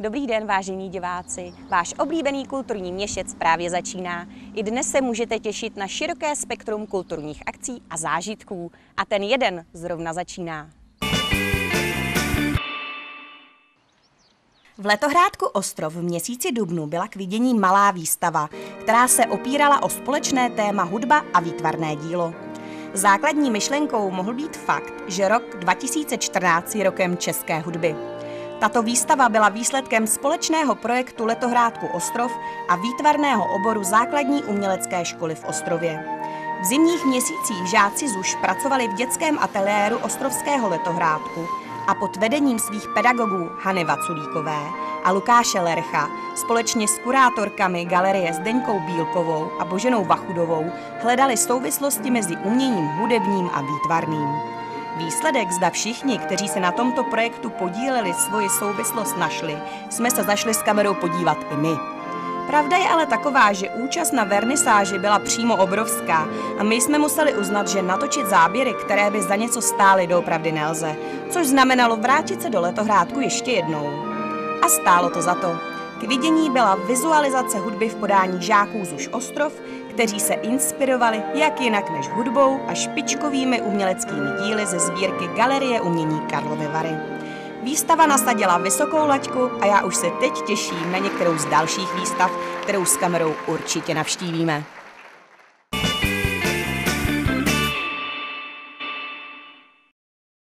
Dobrý den, vážení diváci. Váš oblíbený kulturní měšec právě začíná. I dnes se můžete těšit na široké spektrum kulturních akcí a zážitků. A ten jeden zrovna začíná. V letohrádku Ostrov v měsíci dubnu byla k vidění malá výstava, která se opírala o společné téma hudba a výtvarné dílo. Základní myšlenkou mohl být fakt, že rok 2014 je rokem české hudby. Tato výstava byla výsledkem společného projektu Letohrádku Ostrov a výtvarného oboru základní umělecké školy v Ostrově. V zimních měsících žáci ZUŠ pracovali v dětském ateliéru Ostrovského letohrádku a pod vedením svých pedagogů Hany Vaculíkové a Lukáše Lercha společně s kurátorkami galerie Zdeňkou Bílkovou a Boženou Vachudovou hledali souvislosti mezi uměním hudebním a výtvarným. Výsledek, zda všichni, kteří se na tomto projektu podíleli, svoji souvislost našli, jsme se zašli s kamerou podívat i my. Pravda je ale taková, že účast na vernisáži byla přímo obrovská a my jsme museli uznat, že natočit záběry, které by za něco stály, doopravdy nelze, což znamenalo vrátit se do letohrádku ještě jednou. A stálo to za to. K vidění byla vizualizace hudby v podání žáků z už Ostrov, kteří se inspirovali jak jinak než hudbou a špičkovými uměleckými díly ze sbírky Galerie umění Karlovy Vary. Výstava nasadila vysokou laťku a já už se teď těším na některou z dalších výstav, kterou s kamerou určitě navštívíme.